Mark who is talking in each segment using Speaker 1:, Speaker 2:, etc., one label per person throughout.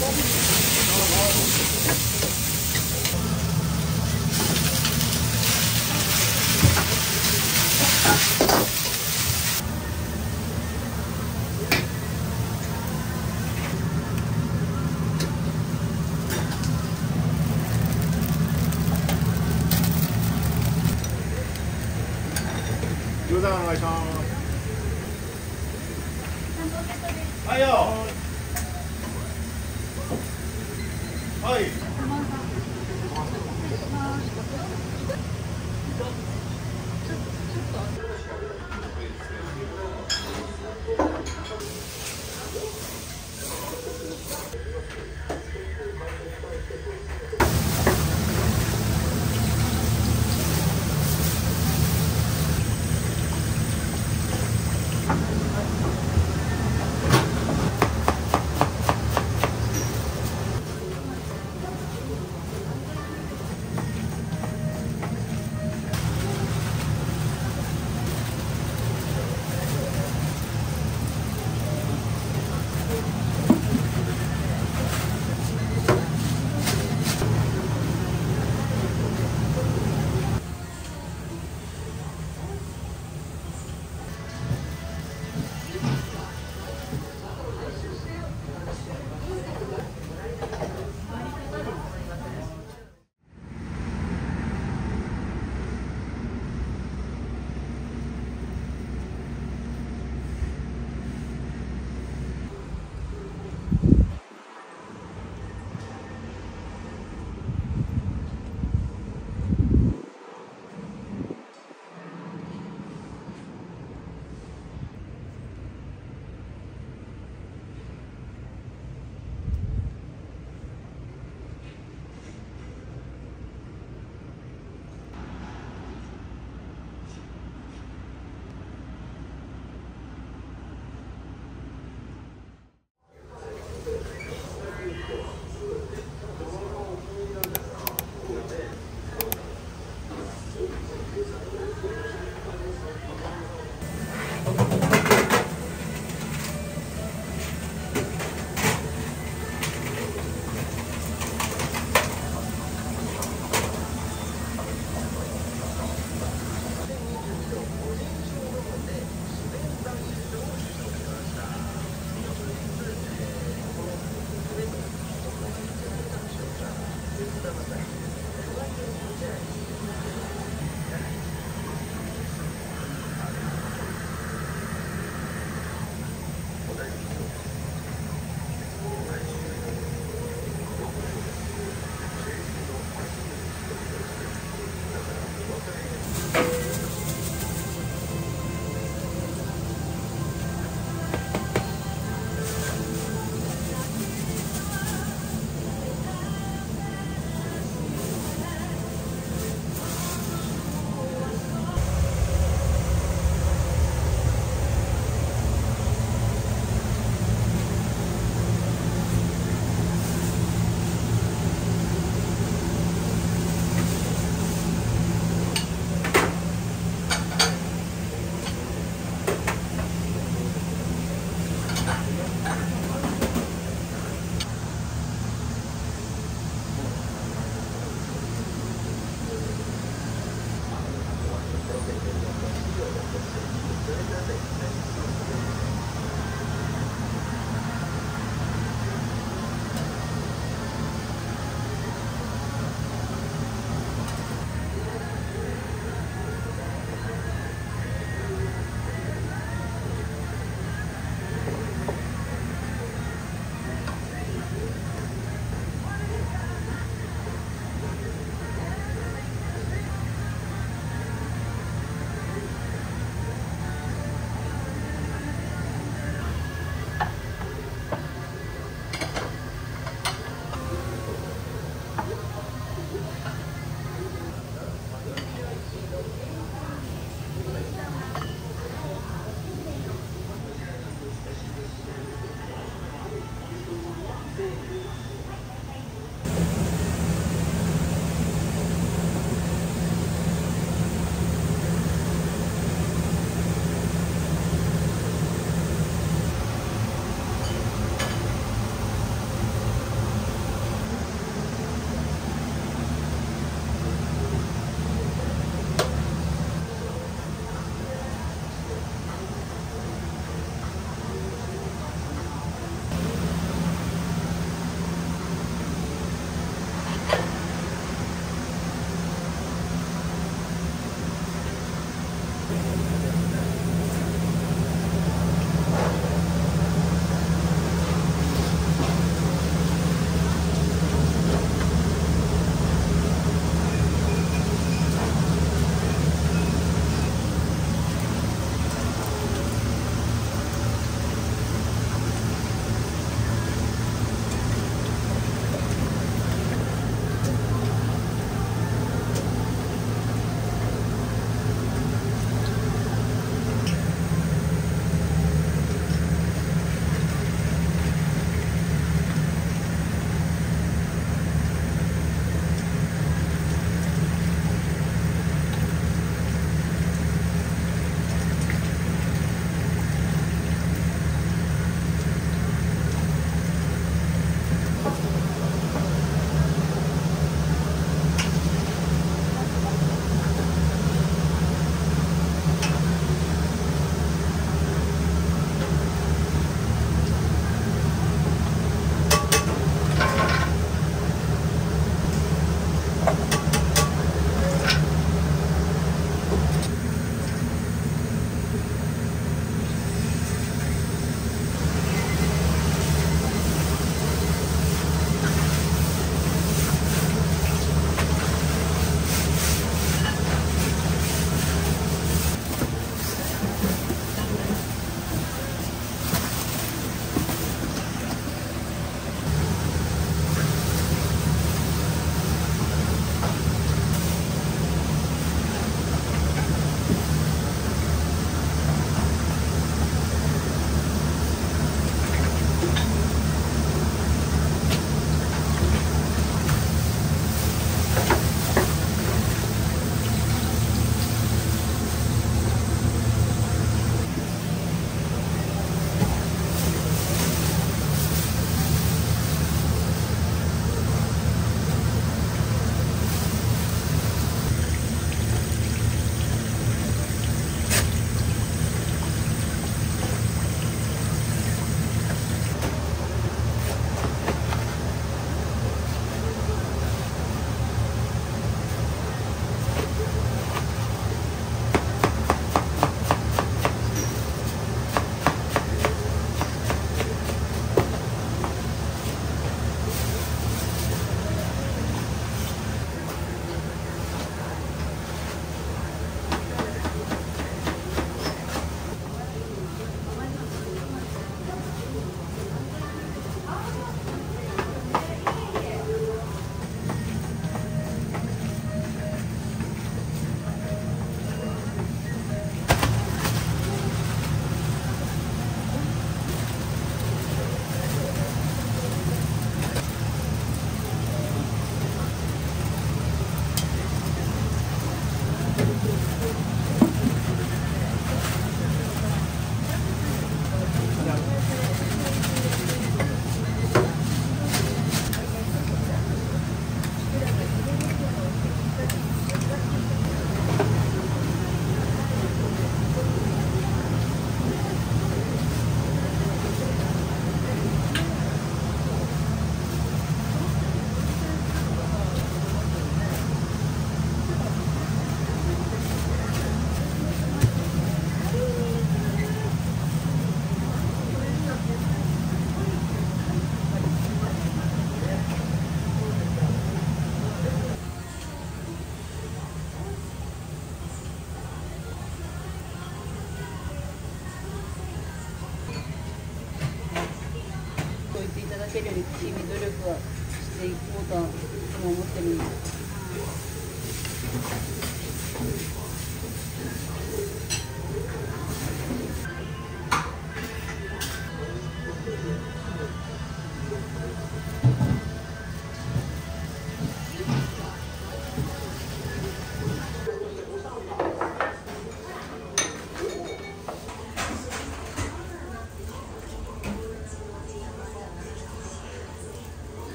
Speaker 1: 餃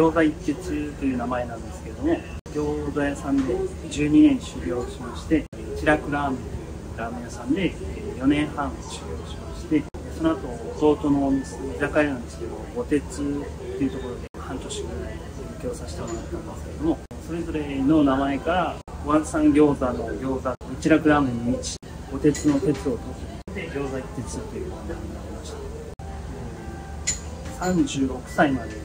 Speaker 2: 餃子一徹という名前なんですけども餃子屋さんで12年修行しまして一楽ラーメンというラーメン屋さんで4年半修行しましてその後弟のお店居酒屋なんですけど五鉄っていうところで半年ぐらい勉強させてもらったんですけどもそれぞれの名前からワンサン餃子の餃子一楽ラーメンの一五鉄の鉄を取って餃子一徹という名前になりました。36歳まで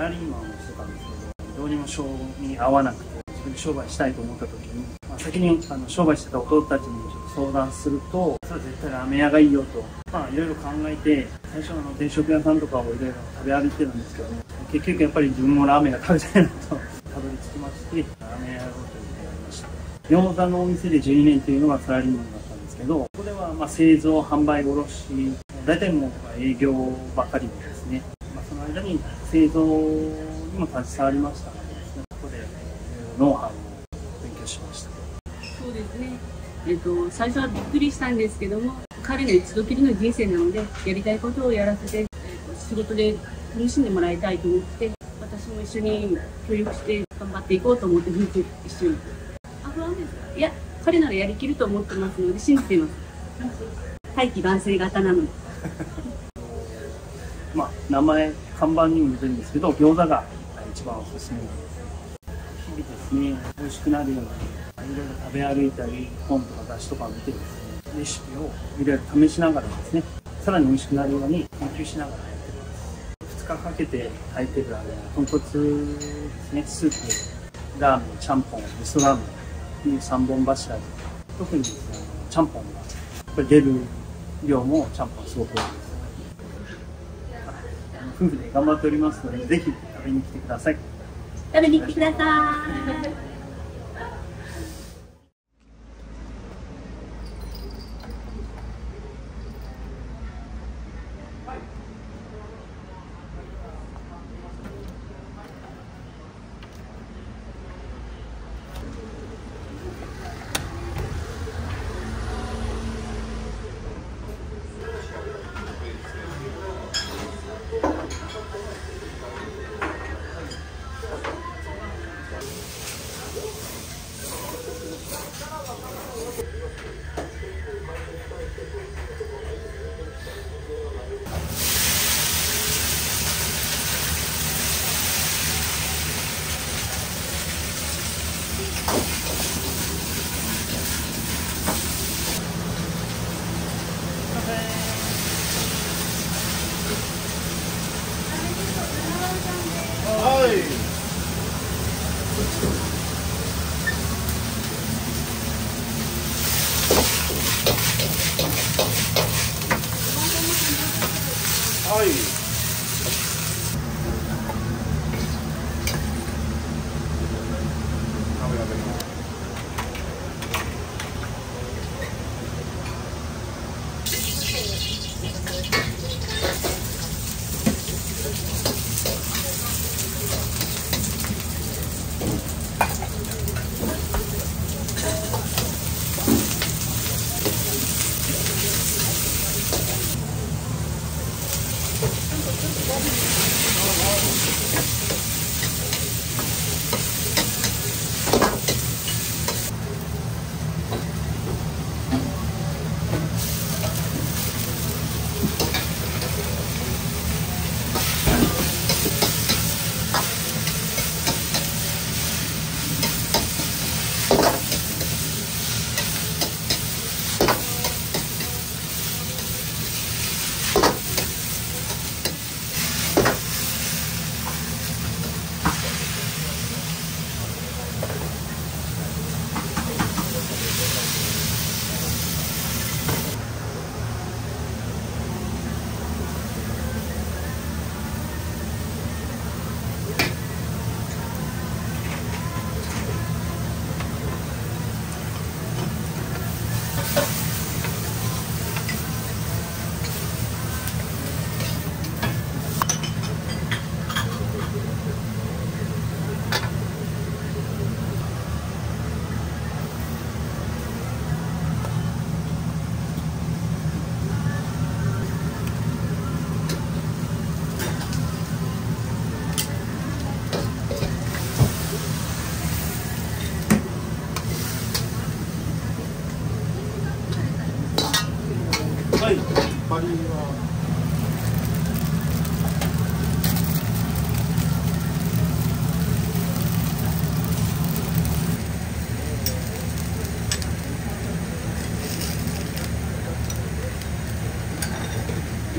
Speaker 2: ラリーマンをしてたんですけどどうにも性に合わなくて自分で商売したいと思った時に、まあ、先にあの商売してた弟たちにちょっと相談するとそれは絶対ラーメン屋がいいよとまあいろいろ考えて最初あの定食屋さんとかをいろいろ食べ歩いてたんですけど結局やっぱり自分もラーメンが食べたいなと たどり着きましてラーメン屋やろうというになりました。餃子のお店で12年というのがサラリーマンだったんですけどここではま製造販売卸大体もう営業ばかりですね。その間に製造にも携わりましたので、ここでノウハウを勉強しました。
Speaker 1: そうですね、えっと、最初はびっくりしたんですけども彼の一度きりの人生なのでやりたいことをやらせて、えっと、仕事で楽しんでもらいたいと思って私も一緒に協力して頑張っていこうと思って夫婦一緒にあ不安ですか？いや彼ならやりきると思ってますので信じています。大気男性型なので。
Speaker 2: まあ、名前、看板にも出てるんですけど、餃子が一番おすすめです。日々ですね、美味しくなるように、いろいろ食べ歩いたり、本とか雑誌とかを見てですね、レシピをいろいろ試しながらですね、さらに美味しくなるように研究しながらやってます。2日かけて炊いてるあの、豚骨ですね、スープ、ラーメン、ちゃんぽん、味噌ラーメンいう3本柱で、特にですね、ちゃんぽんが、やっぱり出る量もちゃんぽんすごく多い。夫婦で頑張っておりますので、ぜひ食べに来てください。
Speaker 1: 食べに来てください。
Speaker 3: はい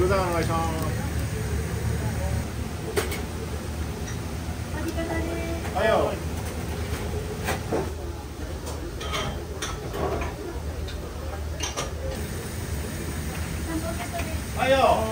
Speaker 1: お願いします。はよ。はいよ。